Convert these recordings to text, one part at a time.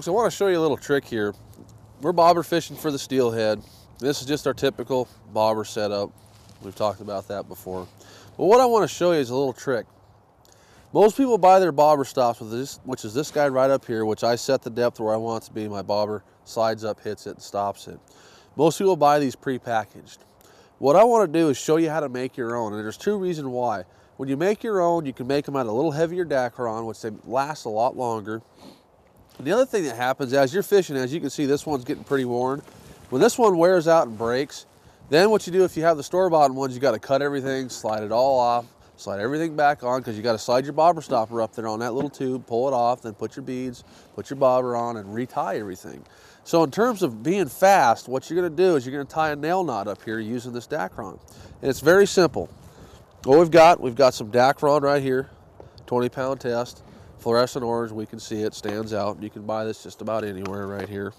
folks, I want to show you a little trick here. We're bobber fishing for the steelhead. This is just our typical bobber setup. We've talked about that before. But what I want to show you is a little trick. Most people buy their bobber stops with this, which is this guy right up here, which I set the depth where I want it to be. My bobber slides up, hits it, and stops it. Most people buy these pre-packaged. What I want to do is show you how to make your own, and there's two reasons why. When you make your own, you can make them out of a little heavier Dacron, which they last a lot longer. The other thing that happens as you're fishing, as you can see, this one's getting pretty worn. When this one wears out and breaks, then what you do if you have the store-bought ones, you got to cut everything, slide it all off, slide everything back on because you got to slide your bobber stopper up there on that little tube, pull it off, then put your beads, put your bobber on, and retie everything. So in terms of being fast, what you're going to do is you're going to tie a nail knot up here using this Dacron. And it's very simple. What we've got, we've got some Dacron right here, 20 pound test, fluorescent orange, we can see it, stands out. You can buy this just about anywhere right here.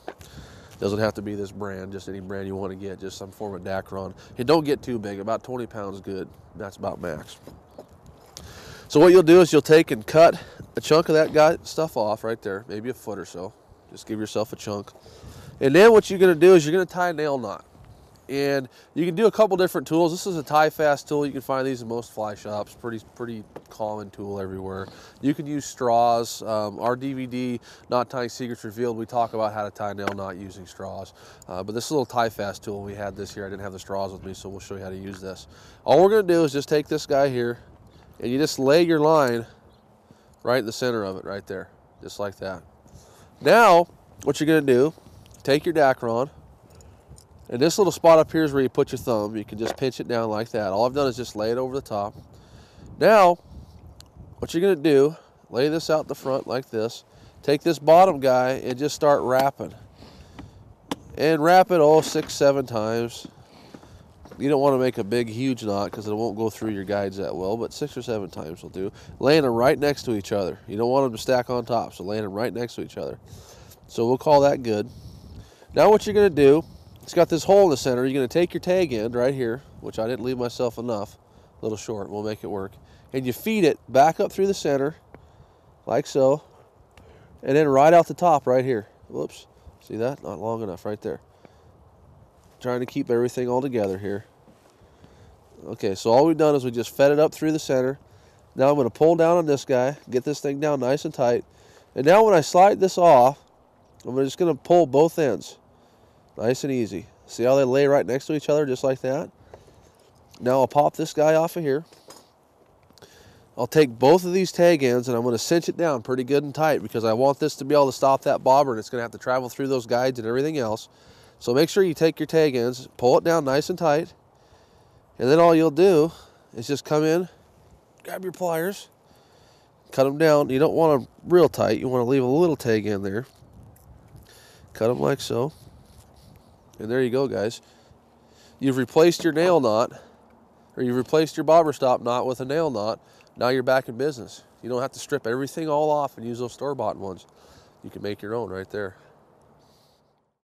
Doesn't have to be this brand, just any brand you want to get, just some form of Dacron. And don't get too big, about 20 pounds good. That's about max. So what you'll do is you'll take and cut a chunk of that guy stuff off right there, maybe a foot or so. Just give yourself a chunk. And then what you're gonna do is you're gonna tie a nail knot. And you can do a couple different tools. This is a tie fast tool. You can find these in most fly shops. Pretty, pretty common tool everywhere. You can use straws. Um, our DVD, Knot Tying Secrets Revealed, we talk about how to tie nail knot using straws. Uh, but this little tie fast tool. We had this here. I didn't have the straws with me, so we'll show you how to use this. All we're gonna do is just take this guy here and you just lay your line right in the center of it right there, just like that. Now, what you're gonna do, take your Dacron, and this little spot up here is where you put your thumb. You can just pinch it down like that. All I've done is just lay it over the top. Now, what you're gonna do, lay this out the front like this, take this bottom guy and just start wrapping. And wrap it, all six, seven times. You don't want to make a big, huge knot because it won't go through your guides that well, but six or seven times will do. Laying them right next to each other. You don't want them to stack on top, so laying them right next to each other. So we'll call that good. Now what you're going to do, it's got this hole in the center. You're going to take your tag end right here, which I didn't leave myself enough, a little short. We'll make it work. And you feed it back up through the center, like so, and then right out the top right here. Whoops. See that? Not long enough right there. Trying to keep everything all together here. Okay, so all we've done is we just fed it up through the center. Now I'm going to pull down on this guy, get this thing down nice and tight. And now when I slide this off, I'm just going to pull both ends. Nice and easy. See how they lay right next to each other just like that? Now I'll pop this guy off of here. I'll take both of these tag ends and I'm going to cinch it down pretty good and tight because I want this to be able to stop that bobber and it's going to have to travel through those guides and everything else. So make sure you take your tag ends, pull it down nice and tight, and then all you'll do is just come in, grab your pliers, cut them down. You don't want them real tight. You want to leave a little tag in there. Cut them like so. And there you go, guys. You've replaced your nail knot, or you've replaced your bobber stop knot with a nail knot. Now you're back in business. You don't have to strip everything all off and use those store-bought ones. You can make your own right there.